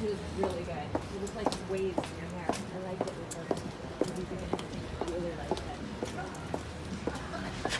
It was really good. It was like waves in your hair. I liked it. with was really liked it.